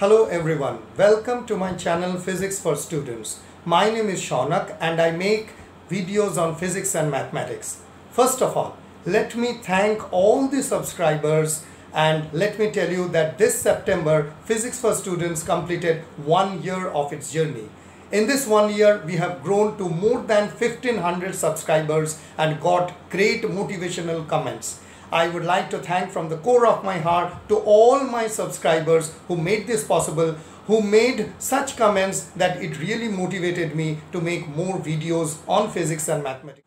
Hello everyone, welcome to my channel Physics for Students. My name is Shaunak and I make videos on physics and mathematics. First of all, let me thank all the subscribers and let me tell you that this September Physics for Students completed one year of its journey. In this one year, we have grown to more than 1500 subscribers and got great motivational comments. I would like to thank from the core of my heart to all my subscribers who made this possible, who made such comments that it really motivated me to make more videos on physics and mathematics.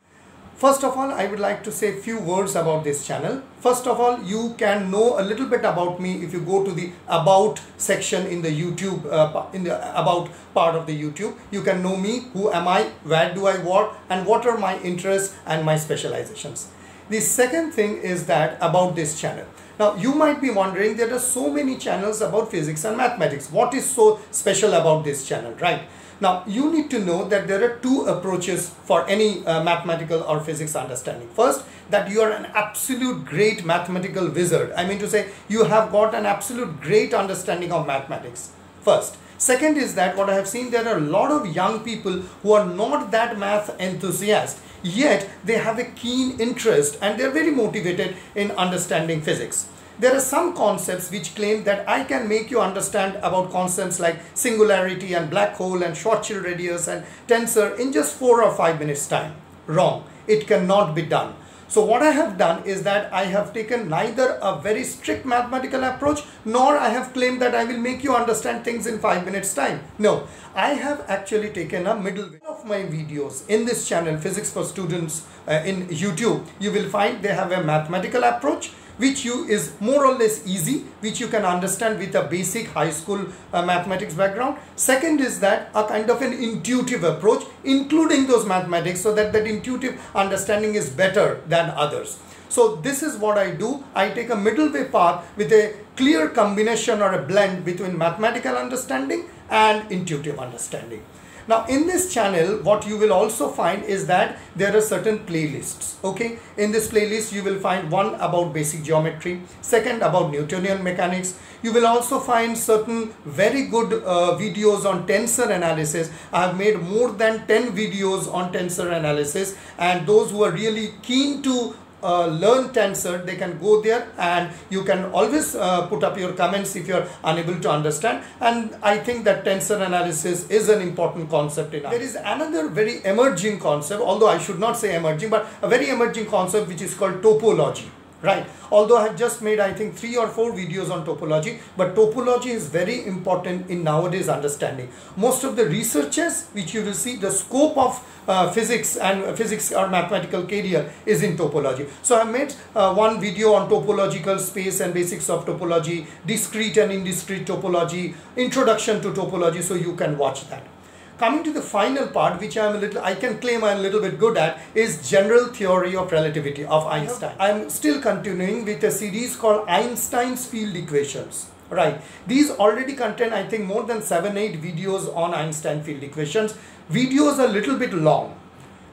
First of all, I would like to say a few words about this channel. First of all, you can know a little bit about me if you go to the about section in the YouTube, uh, in the about part of the YouTube. You can know me, who am I, where do I work and what are my interests and my specializations. The second thing is that about this channel. Now you might be wondering there are so many channels about physics and mathematics. What is so special about this channel, right? Now you need to know that there are two approaches for any uh, mathematical or physics understanding. First, that you are an absolute great mathematical wizard. I mean to say you have got an absolute great understanding of mathematics. First. Second is that what I have seen there are a lot of young people who are not that math enthusiast yet they have a keen interest and they're very motivated in understanding physics. There are some concepts which claim that I can make you understand about concepts like singularity and black hole and Schwarzschild radius and tensor in just 4 or 5 minutes time. Wrong. It cannot be done. So what I have done is that I have taken neither a very strict mathematical approach nor I have claimed that I will make you understand things in 5 minutes time. No, I have actually taken a middle way of my videos in this channel Physics for Students uh, in YouTube. You will find they have a mathematical approach which you is more or less easy which you can understand with a basic high school uh, mathematics background second is that a kind of an intuitive approach including those mathematics so that that intuitive understanding is better than others so this is what I do. I take a middle way path with a clear combination or a blend between mathematical understanding and intuitive understanding. Now in this channel what you will also find is that there are certain playlists okay? In this playlist you will find one about basic geometry second about Newtonian mechanics. You will also find certain very good uh, videos on tensor analysis. I have made more than 10 videos on tensor analysis and those who are really keen to uh, learn tensor they can go there and you can always uh, put up your comments if you're unable to understand. And I think that tensor analysis is an important concept in there is another very emerging concept although I should not say emerging but a very emerging concept which is called topology right. Although i have just made i think three or four videos on topology but topology is very important in nowadays understanding. Most of the researchers which you will see the scope of uh, physics and physics or mathematical career is in topology. So i made uh, one video on topological space and basics of topology discrete and indiscrete topology introduction to topology so you can watch that coming to the final part which i'm a little i can claim i'm a little bit good at is general theory of relativity of einstein. I'm still continuing with a series called einstein's field equations. Right. These already contain i think more than seven eight videos on einstein field equations. Videos are a little bit long.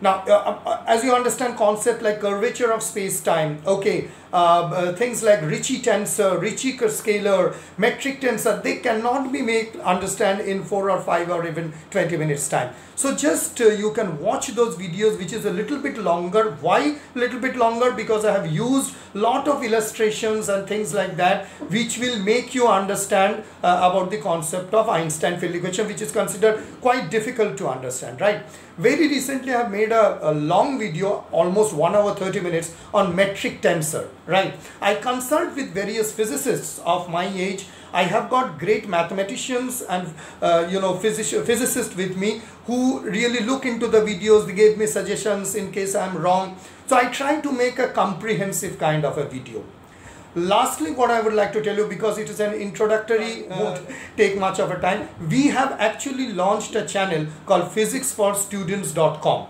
Now, uh, uh, as you understand concept like curvature of space-time, okay, Um, uh, things like Ricci tensor, Ricci scalar, metric tensor, they cannot be made understand in 4 or 5 or even 20 minutes time. So just uh, you can watch those videos which is a little bit longer. Why a little bit longer? Because I have used lot of illustrations and things like that which will make you understand uh, about the concept of Einstein field equation which is considered quite difficult to understand, right? Very recently I have made a, a long video almost 1 hour 30 minutes on metric tensor right. I consult with various physicists of my age. I have got great mathematicians and uh, you know physici physicists with me who really look into the videos. They gave me suggestions in case I'm wrong. So I try to make a comprehensive kind of a video. Lastly what i would like to tell you because it is an introductory uh, won't take much of a time we have actually launched a channel called physicsforstudents.com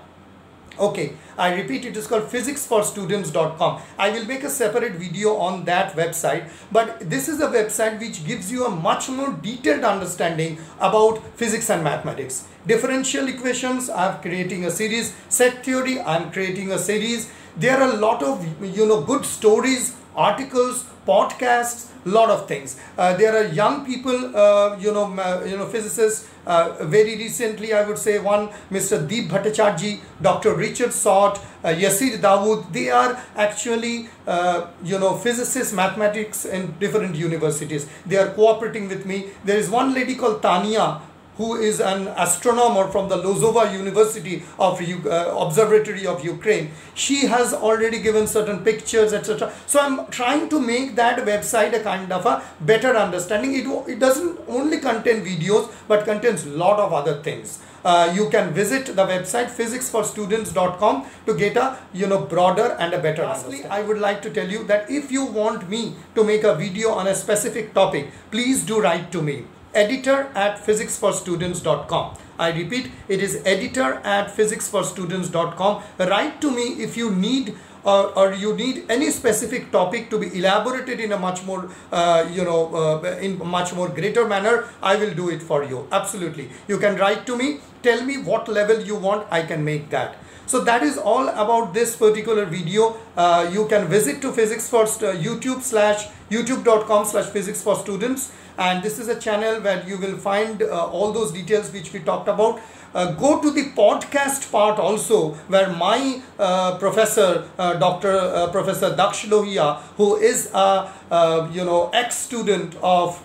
okay i repeat it is called physicsforstudents.com i will make a separate video on that website but this is a website which gives you a much more detailed understanding about physics and mathematics. Differential equations i'm creating a series. Set theory i'm creating a series. There are a lot of you know good stories articles, podcasts, lot of things. Uh, there are young people, uh, you know, uh, you know, physicists. Uh, very recently, I would say one, Mr. Deep Bhattacharjee, Dr. Richard Sott, uh, Yasir Dawood. They are actually, uh, you know, physicists, mathematics in different universities. They are cooperating with me. There is one lady called Tania who is an astronomer from the Lozova University of uh, Observatory of Ukraine. She has already given certain pictures, etc. So I'm trying to make that website a kind of a better understanding. It, it doesn't only contain videos, but contains a lot of other things. Uh, you can visit the website physicsforstudents.com to get a you know broader and a better Lastly, I would like to tell you that if you want me to make a video on a specific topic, please do write to me editor at physicsforstudents.com. I repeat, it is editor at physicsforstudents.com. Write to me if you need or, or you need any specific topic to be elaborated in a much more, uh, you know, uh, in much more greater manner, I will do it for you. Absolutely. You can write to me, tell me what level you want, I can make that. So that is all about this particular video. Uh, you can visit to physics for uh, YouTube slash youtube.com slash physics for students and this is a channel where you will find uh, all those details which we talked about. Uh, go to the podcast part also where my uh, professor uh, dr uh, professor daksh lohiya who is a uh, you know ex student of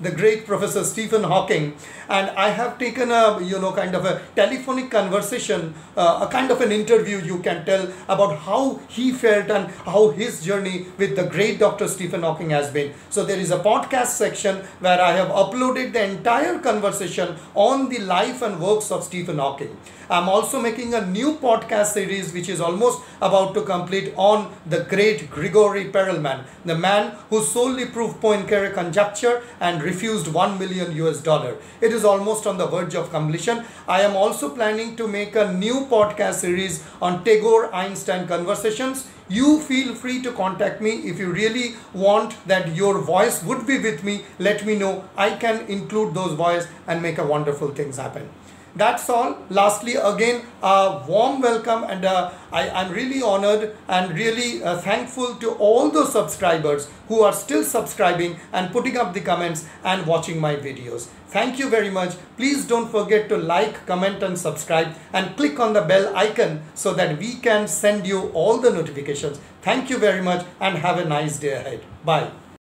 the great professor Stephen Hawking and I have taken a you know kind of a telephonic conversation uh, a kind of an interview you can tell about how he felt and how his journey with the great Dr. Stephen Hawking has been so there is a podcast section where I have uploaded the entire conversation on the life and works of Stephen Hawking I'm also making a new podcast series which is almost about to complete on the great Grigori Perelman, the man who solely proved Poincare conjecture and refused 1 million US dollar. It is almost on the verge of completion. I am also planning to make a new podcast series on Tagore-Einstein conversations. You feel free to contact me if you really want that your voice would be with me. Let me know. I can include those voice and make a wonderful things happen that's all. Lastly again a warm welcome and uh, I, I'm really honored and really uh, thankful to all those subscribers who are still subscribing and putting up the comments and watching my videos. Thank you very much. Please don't forget to like comment and subscribe and click on the bell icon so that we can send you all the notifications. Thank you very much and have a nice day ahead. Bye